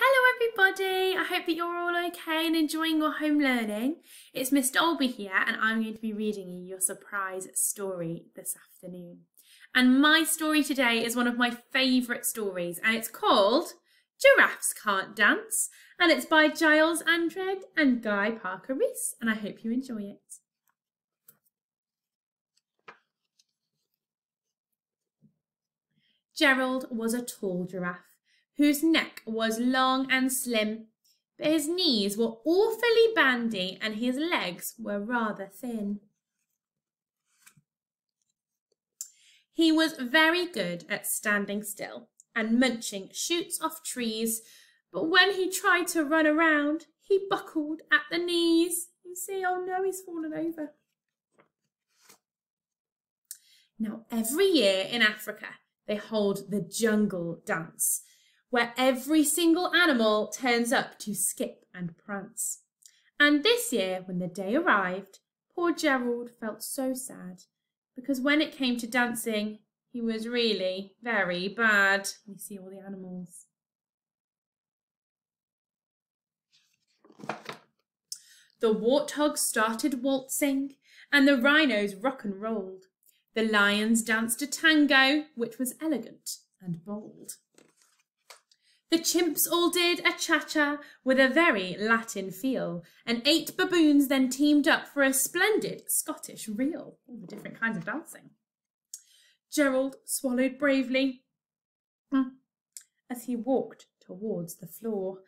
Hello everybody, I hope that you're all okay and enjoying your home learning. It's Miss Dolby here and I'm going to be reading you your surprise story this afternoon. And my story today is one of my favourite stories and it's called Giraffes Can't Dance and it's by Giles Andreae and Guy Parker Rees and I hope you enjoy it. Gerald was a tall giraffe whose neck was long and slim, but his knees were awfully bandy and his legs were rather thin. He was very good at standing still and munching shoots off trees, but when he tried to run around, he buckled at the knees. You see, oh no, he's fallen over. Now, every year in Africa, they hold the jungle dance, where every single animal turns up to skip and prance. And this year, when the day arrived, poor Gerald felt so sad because when it came to dancing, he was really very bad. You see all the animals. The warthogs started waltzing and the rhinos rock and rolled. The lions danced a tango, which was elegant and bold. The chimps all did a cha-cha with a very Latin feel, and eight baboons then teamed up for a splendid Scottish reel. All the different kinds of dancing. Gerald swallowed bravely hmm, as he walked towards the floor.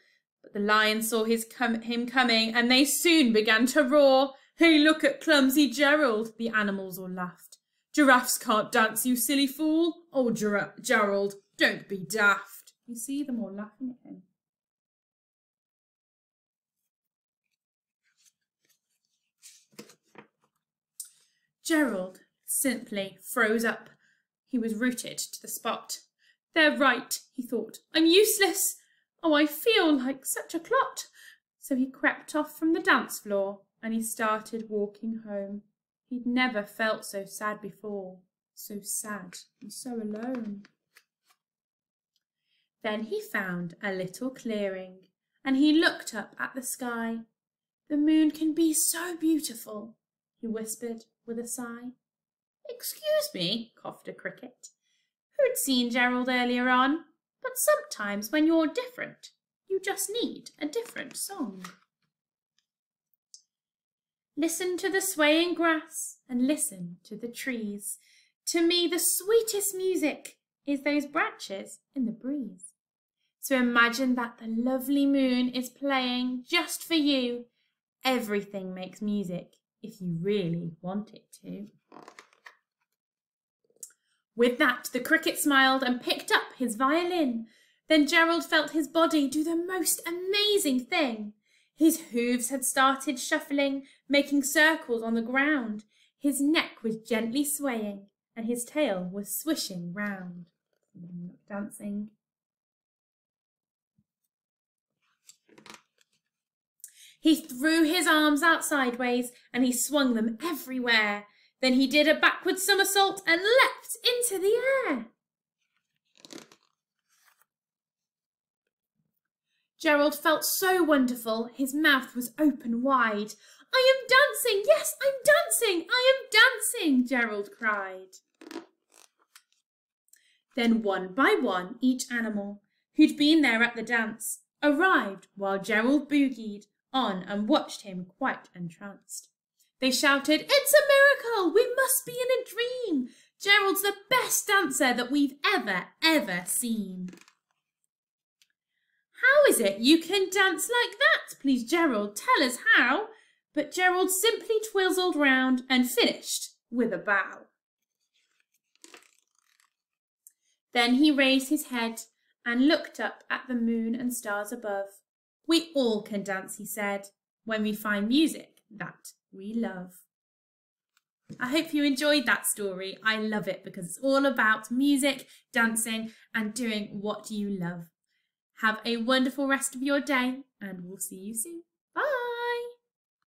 But the lions saw his com him coming, and they soon began to roar. Hey, look at clumsy Gerald, the animals all laughed. Giraffes can't dance, you silly fool. Oh, Ger Gerald, don't be daft. You see them all laughing at him. Gerald simply froze up. He was rooted to the spot. They're right, he thought. I'm useless. Oh, I feel like such a clot. So he crept off from the dance floor and he started walking home. He'd never felt so sad before, so sad and so alone. Then he found a little clearing and he looked up at the sky. The moon can be so beautiful, he whispered with a sigh. Excuse me, coughed a cricket, who'd seen Gerald earlier on, but sometimes when you're different, you just need a different song. Listen to the swaying grass and listen to the trees. To me, the sweetest music is those branches in the breeze. So imagine that the lovely moon is playing just for you. Everything makes music if you really want it to. With that, the cricket smiled and picked up his violin. Then Gerald felt his body do the most amazing thing. His hooves had started shuffling, making circles on the ground. His neck was gently swaying and his tail was swishing round. Dancing. He threw his arms out sideways and he swung them everywhere. Then he did a backward somersault and leapt into the air. Gerald felt so wonderful, his mouth was open wide. I am dancing, yes, I'm dancing, I am dancing, Gerald cried. Then one by one, each animal, who'd been there at the dance, arrived while Gerald boogied on and watched him quite entranced. They shouted, It's a miracle! We must be in a dream! Gerald's the best dancer that we've ever, ever seen. How is it you can dance like that? Please, Gerald, tell us how. But Gerald simply twizzled round and finished with a bow. Then he raised his head and looked up at the moon and stars above. We all can dance, he said, when we find music that we love. I hope you enjoyed that story. I love it because it's all about music, dancing, and doing what you love. Have a wonderful rest of your day, and we'll see you soon. Bye.